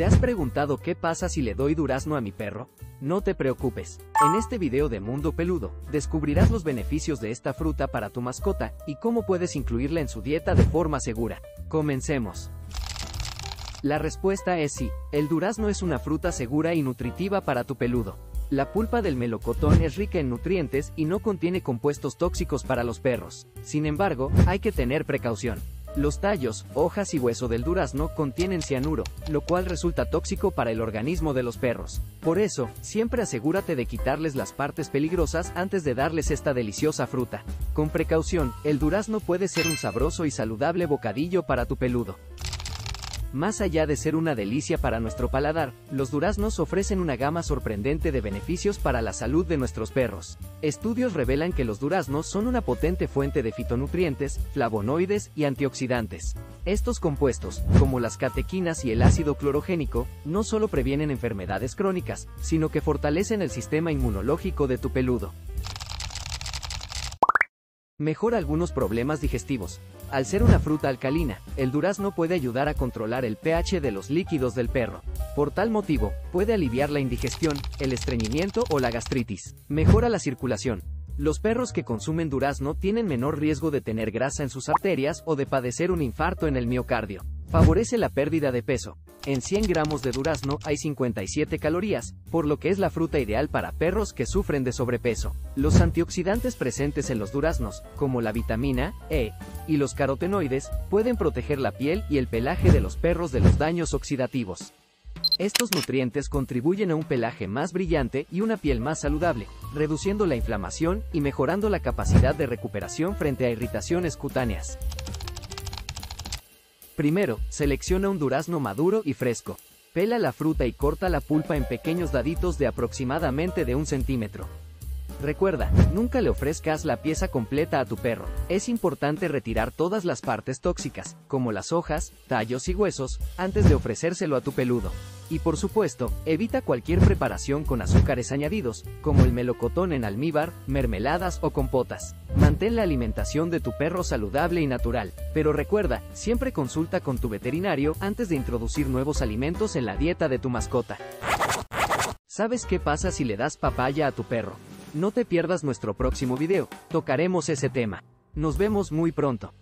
¿Te has preguntado qué pasa si le doy durazno a mi perro? No te preocupes. En este video de Mundo Peludo, descubrirás los beneficios de esta fruta para tu mascota y cómo puedes incluirla en su dieta de forma segura. Comencemos. La respuesta es sí, el durazno es una fruta segura y nutritiva para tu peludo. La pulpa del melocotón es rica en nutrientes y no contiene compuestos tóxicos para los perros. Sin embargo, hay que tener precaución. Los tallos, hojas y hueso del durazno contienen cianuro, lo cual resulta tóxico para el organismo de los perros. Por eso, siempre asegúrate de quitarles las partes peligrosas antes de darles esta deliciosa fruta. Con precaución, el durazno puede ser un sabroso y saludable bocadillo para tu peludo. Más allá de ser una delicia para nuestro paladar, los duraznos ofrecen una gama sorprendente de beneficios para la salud de nuestros perros. Estudios revelan que los duraznos son una potente fuente de fitonutrientes, flavonoides y antioxidantes. Estos compuestos, como las catequinas y el ácido clorogénico, no solo previenen enfermedades crónicas, sino que fortalecen el sistema inmunológico de tu peludo. Mejora algunos problemas digestivos. Al ser una fruta alcalina, el durazno puede ayudar a controlar el pH de los líquidos del perro. Por tal motivo, puede aliviar la indigestión, el estreñimiento o la gastritis. Mejora la circulación. Los perros que consumen durazno tienen menor riesgo de tener grasa en sus arterias o de padecer un infarto en el miocardio. Favorece la pérdida de peso. En 100 gramos de durazno hay 57 calorías, por lo que es la fruta ideal para perros que sufren de sobrepeso. Los antioxidantes presentes en los duraznos, como la vitamina E y los carotenoides, pueden proteger la piel y el pelaje de los perros de los daños oxidativos. Estos nutrientes contribuyen a un pelaje más brillante y una piel más saludable, reduciendo la inflamación y mejorando la capacidad de recuperación frente a irritaciones cutáneas. Primero, selecciona un durazno maduro y fresco. Pela la fruta y corta la pulpa en pequeños daditos de aproximadamente de un centímetro. Recuerda, nunca le ofrezcas la pieza completa a tu perro. Es importante retirar todas las partes tóxicas, como las hojas, tallos y huesos, antes de ofrecérselo a tu peludo. Y por supuesto, evita cualquier preparación con azúcares añadidos, como el melocotón en almíbar, mermeladas o compotas. Mantén la alimentación de tu perro saludable y natural, pero recuerda, siempre consulta con tu veterinario antes de introducir nuevos alimentos en la dieta de tu mascota. ¿Sabes qué pasa si le das papaya a tu perro? No te pierdas nuestro próximo video, tocaremos ese tema. Nos vemos muy pronto.